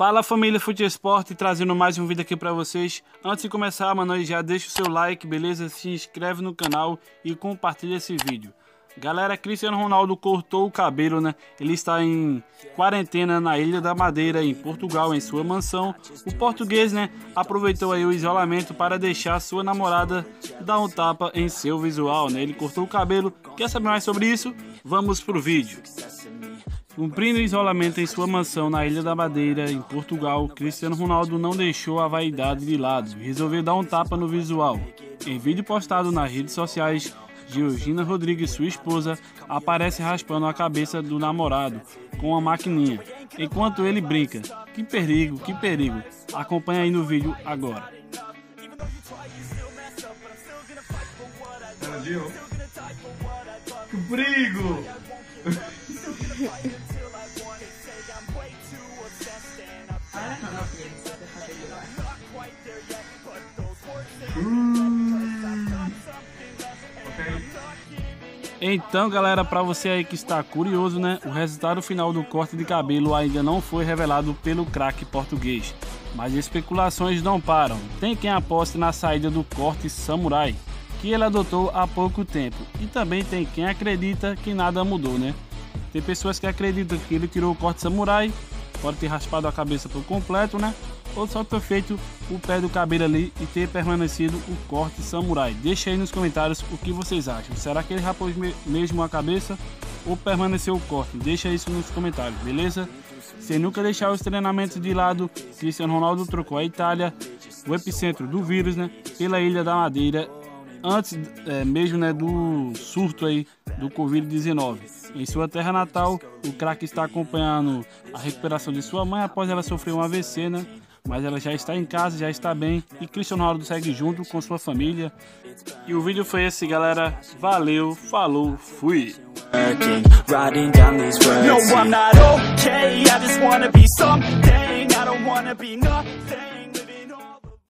Fala família Fute Esporte, trazendo mais um vídeo aqui pra vocês. Antes de começar, mano, já deixa o seu like, beleza? Se inscreve no canal e compartilha esse vídeo. Galera, Cristiano Ronaldo cortou o cabelo, né? Ele está em quarentena na Ilha da Madeira, em Portugal, em sua mansão. O português, né, aproveitou aí o isolamento para deixar sua namorada dar um tapa em seu visual, né? Ele cortou o cabelo. Quer saber mais sobre isso? Vamos pro vídeo. Cumprindo isolamento em sua mansão na Ilha da Madeira, em Portugal, Cristiano Ronaldo não deixou a vaidade de lado e resolveu dar um tapa no visual. Em vídeo postado nas redes sociais, Georgina Rodrigues, sua esposa, aparece raspando a cabeça do namorado com uma maquininha, enquanto ele brinca. Que perigo, que perigo. Acompanhe aí no vídeo agora. Que perigo! Então, galera, para você aí que está curioso, né, o resultado final do corte de cabelo ainda não foi revelado pelo craque português, mas especulações não param. Tem quem aposte na saída do corte samurai, que ele adotou há pouco tempo, e também tem quem acredita que nada mudou, né? Tem pessoas que acreditam que ele tirou o corte samurai, pode ter raspado a cabeça por completo, né? Ou só ter feito o pé do cabelo ali e ter permanecido o corte samurai. Deixa aí nos comentários o que vocês acham. Será que ele rapou mesmo a cabeça ou permaneceu o corte? Deixa isso nos comentários, beleza? Sem nunca deixar os treinamentos de lado, Cristiano Ronaldo trocou a Itália, o epicentro do vírus, né, pela Ilha da Madeira antes é, mesmo né, do surto aí do Covid-19. Em sua terra natal, o craque está acompanhando a recuperação de sua mãe após ela sofrer um AVC, né? Mas ela já está em casa, já está bem e Cristiano Ronaldo segue junto com sua família. E o vídeo foi esse, galera. Valeu, falou, fui. No,